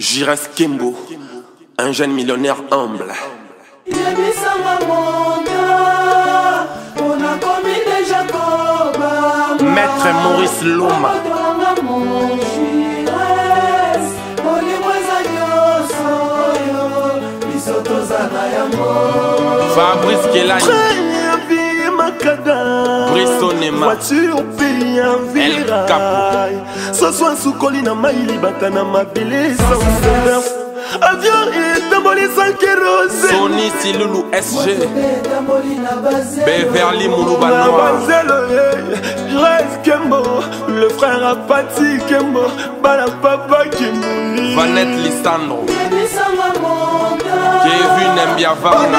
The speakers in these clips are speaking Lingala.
Jiras Kembo, un jeune millionnaire humble. Maître Maurice Loma. Fabrice Kelani. voiture mpe ya virai soswa sukoli na mai libaka na mabele sansedaf avion etambolisa keroseni silulu sg beverly mulubanzelo grace kembo le frère apati kembo bana papa kimoi vanet lisandro kevin embiavana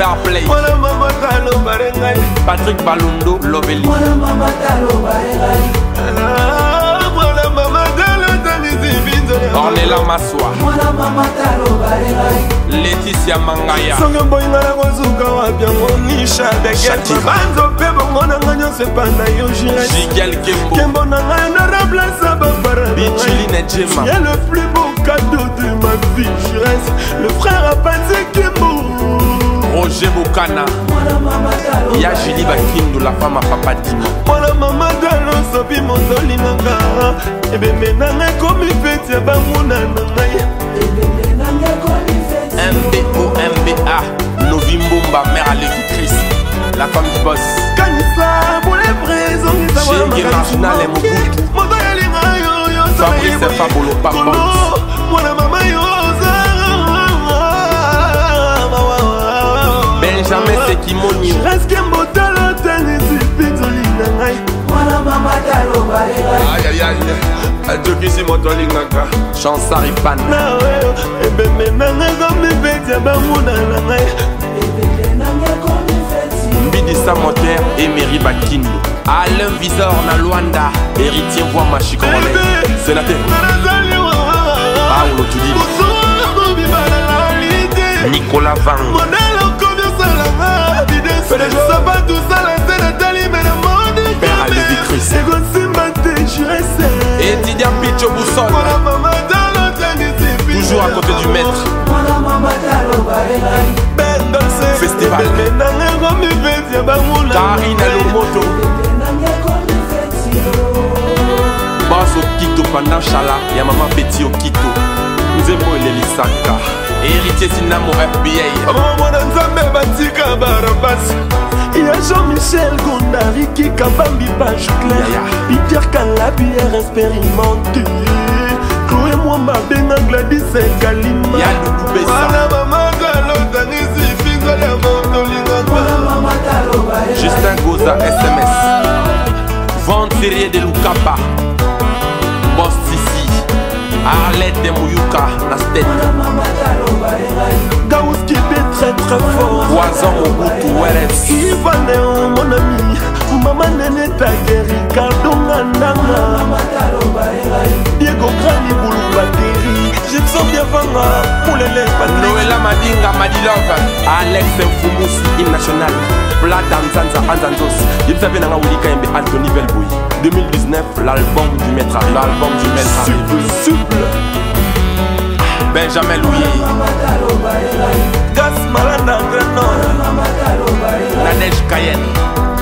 fair play patrik balundo lobeli ah, ornela maswa leticia mangaya songe mboyinga na kozuka wapi yango nisha degebanzo mpe bongo na ngai nyonso epanda yo jigel kembo kembo na ngai narablasa baparabicilinejema le plus beau cadeau de ma vie juresse le frère apatse kembo roger bokana ya julie bakindu la femme a papa dima mwana mama galonsobi mozoli na nga ebembe nanga ekomi feti ya banguna na ngai mbomba novi mbomba mare alekutrice la femme du bos kanisa bolebre ezongisage marginal mobutu moto yalinga yoyo fabrice fabolo papons atokisi moto alingaka chance aripan naoyo ebembe nanga komifeti ya banguna na ngai mbidisa moter emery bakini alain visor na lwanda héritier voi machikrone sénateur paulo tudili nicolas van sabato osala nze natali mena mondekomesekose Yeti au Boussole Toujours à côté du maître Festival Karina Lomoto Basso Kito Panda Chala Ya maman Petit Okito Nzembo Elelisaka héritier sinamo fba omona nzambe batika y ya jean-michel Gondari gondariki kabambi clair la bière expérimentée Chloé mwamba ma gladis ekalimaana mamakalotanisi fingol ya motolingaka justin goza sms venterie de lukapa bostisi arlete moyuka na stet qui est très très fort wazan mobutu weres ivaneo mon ami mama nene tage ricardo ngandanga diego grani bulubaderi jepson biavanga mulele noela madinga madilove alex fumus National plata nzanza anzanzos yebisa mpe nanga wilika yembe antony velboy 2019 l'album du maître l'album du maître suple suple benjamin louis gas malanda grano nadege cayenne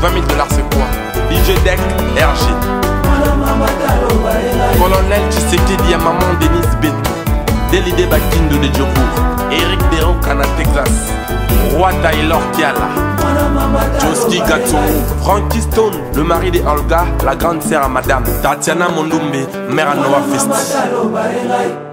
20 000 dollars c'est quoi DJ Deck, RG Colonel Tshisekedi ya maman Denise Beto Delide Bakindo de Djokour Eric Dero Kana Texas Roi Taylor Kiala Joski Gatson Frankie Stone, le mari de Olga La grande sœur à madame Tatiana Mondumbe, mère à Noah Fist